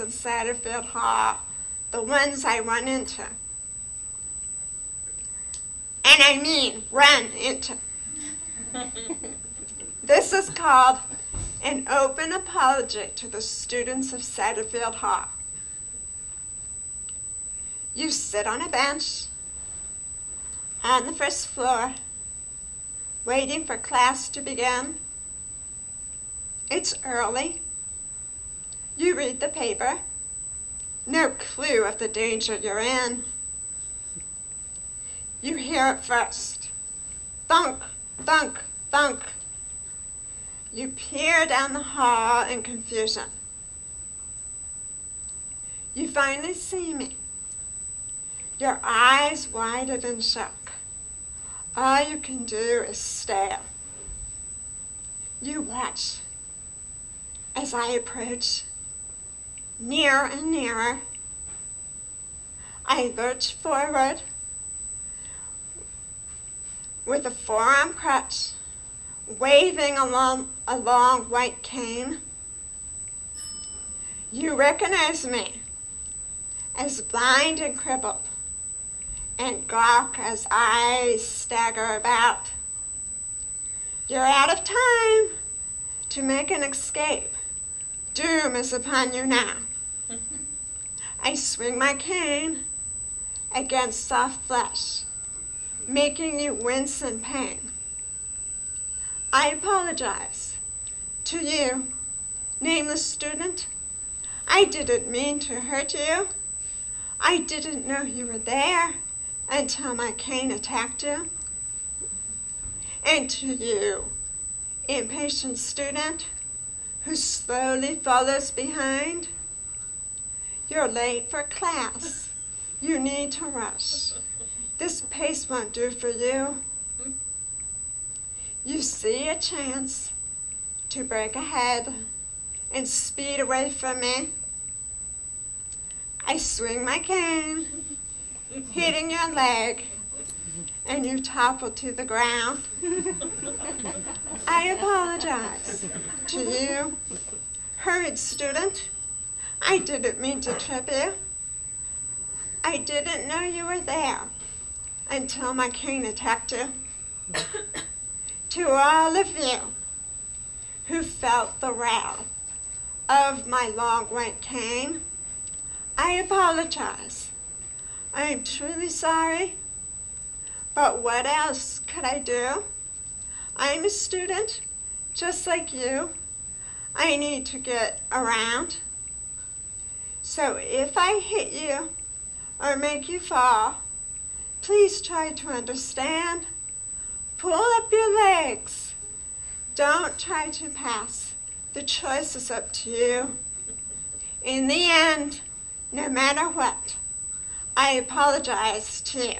in Satterfield Hall, the ones I run into. And I mean run into. this is called an open apology to the students of Satterfield Hall. You sit on a bench on the first floor, waiting for class to begin. It's early. You read the paper. No clue of the danger you're in. You hear it first. Thunk, thunk, thunk. You peer down the hall in confusion. You finally see me. Your eyes widened in shock. All you can do is stare. You watch as I approach nearer and nearer. I lurch forward with a forearm crutch, waving along a long white cane. You recognize me as blind and crippled, and gawk as I stagger about. You're out of time to make an escape. Doom is upon you now. I swing my cane against soft flesh, making you wince in pain. I apologize to you, nameless student. I didn't mean to hurt you. I didn't know you were there until my cane attacked you. And to you, impatient student, who slowly follows behind. You're late for class. You need to rush. This pace won't do for you. You see a chance to break ahead and speed away from me. I swing my cane, hitting your leg, and you toppled to the ground. I apologize to you, hurried student. I didn't mean to trip you. I didn't know you were there until my cane attacked you. to all of you who felt the wrath of my long white cane, I apologize. I am truly sorry, but what else could I do? I'm a student, just like you. I need to get around. So if I hit you or make you fall, please try to understand. Pull up your legs. Don't try to pass. The choice is up to you. In the end, no matter what, I apologize to you.